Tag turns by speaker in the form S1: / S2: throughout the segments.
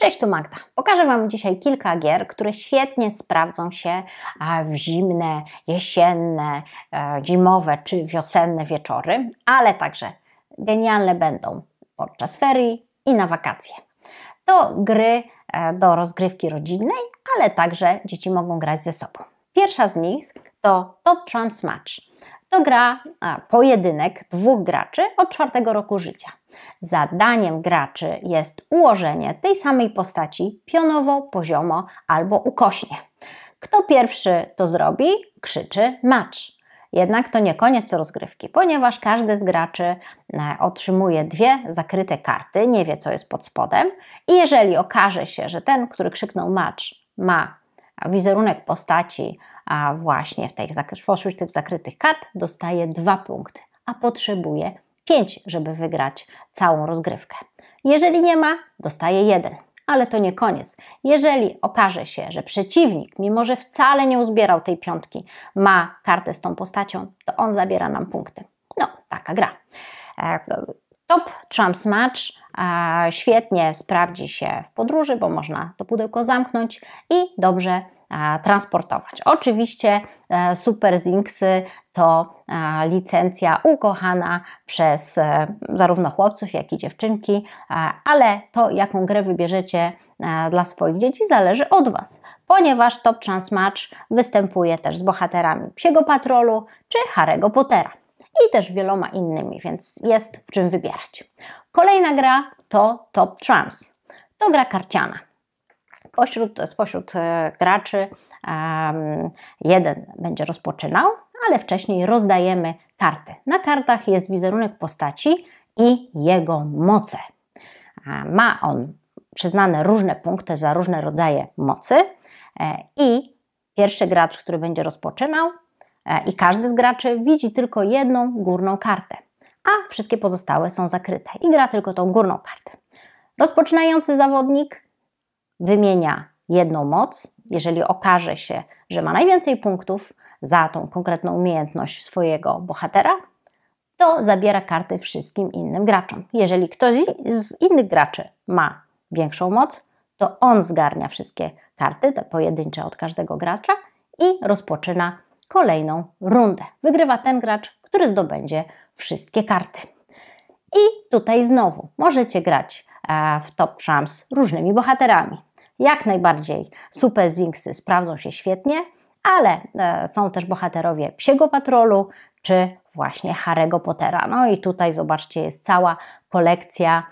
S1: Cześć, tu Magda. Pokażę Wam dzisiaj kilka gier, które świetnie sprawdzą się w zimne, jesienne, e, zimowe czy wiosenne wieczory, ale także genialne będą podczas ferii i na wakacje. To gry e, do rozgrywki rodzinnej, ale także dzieci mogą grać ze sobą. Pierwsza z nich to Top Trans Match. To gra a, pojedynek dwóch graczy od czwartego roku życia. Zadaniem graczy jest ułożenie tej samej postaci pionowo, poziomo albo ukośnie. Kto pierwszy to zrobi, krzyczy match. Jednak to nie koniec rozgrywki, ponieważ każdy z graczy e, otrzymuje dwie zakryte karty, nie wie co jest pod spodem i jeżeli okaże się, że ten, który krzyknął match ma wizerunek postaci a właśnie w tych, spośród tych zakrytych kart, dostaje dwa punkty, a potrzebuje 5, żeby wygrać całą rozgrywkę. Jeżeli nie ma, dostaje 1. Ale to nie koniec. Jeżeli okaże się, że przeciwnik, mimo że wcale nie uzbierał tej piątki, ma kartę z tą postacią, to on zabiera nam punkty. No, taka gra. E, top Trumps Match e, świetnie sprawdzi się w podróży, bo można to pudełko zamknąć i dobrze transportować. Oczywiście e, Super Zinksy to e, licencja ukochana przez e, zarówno chłopców, jak i dziewczynki, ale to, jaką grę wybierzecie dla swoich dzieci, zależy od Was, ponieważ Top Chance Match występuje też z bohaterami Psiego Patrolu czy Harry'ego Pottera i też wieloma innymi, więc jest w czym wybierać. Kolejna gra to Top Trumps. To gra karciana. Spośród, spośród e, graczy um, jeden będzie rozpoczynał, ale wcześniej rozdajemy karty. Na kartach jest wizerunek postaci i jego moce. Ma on przyznane różne punkty za różne rodzaje mocy e, i pierwszy gracz, który będzie rozpoczynał e, i każdy z graczy widzi tylko jedną górną kartę, a wszystkie pozostałe są zakryte i gra tylko tą górną kartę. Rozpoczynający zawodnik wymienia jedną moc, jeżeli okaże się, że ma najwięcej punktów za tą konkretną umiejętność swojego bohatera, to zabiera karty wszystkim innym graczom. Jeżeli ktoś z innych graczy ma większą moc, to on zgarnia wszystkie karty, te pojedyncze od każdego gracza i rozpoczyna kolejną rundę. Wygrywa ten gracz, który zdobędzie wszystkie karty. I tutaj znowu możecie grać e, w Top Trumps różnymi bohaterami jak najbardziej Super Zinksy sprawdzą się świetnie, ale e, są też bohaterowie Psiego Patrolu czy właśnie Harry'ego Pottera. No i tutaj zobaczcie, jest cała kolekcja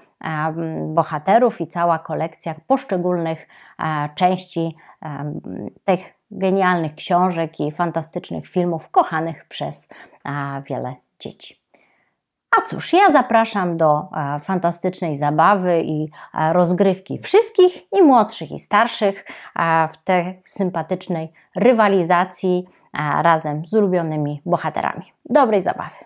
S1: bohaterów i cała kolekcja poszczególnych e, części tych genialnych książek i fantastycznych filmów kochanych przez wiele dzieci. A cóż, ja zapraszam do fantastycznej zabawy i rozgrywki wszystkich, i młodszych, i starszych, w tej sympatycznej rywalizacji razem z ulubionymi bohaterami. Dobrej zabawy!